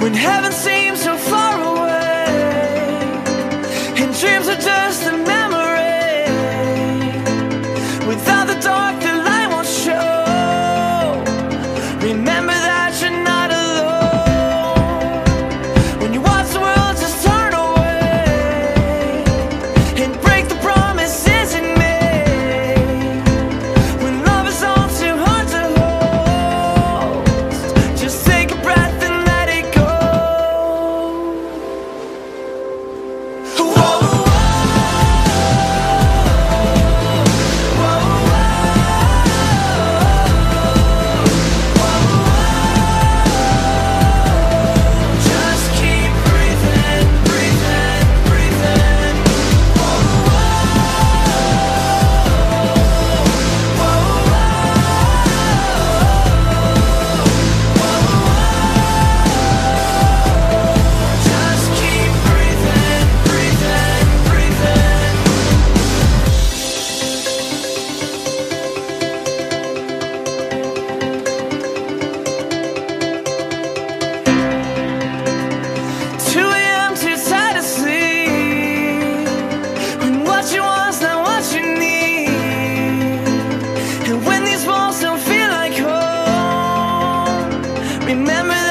when heaven seems so far away and dreams are just a memory. Without Remember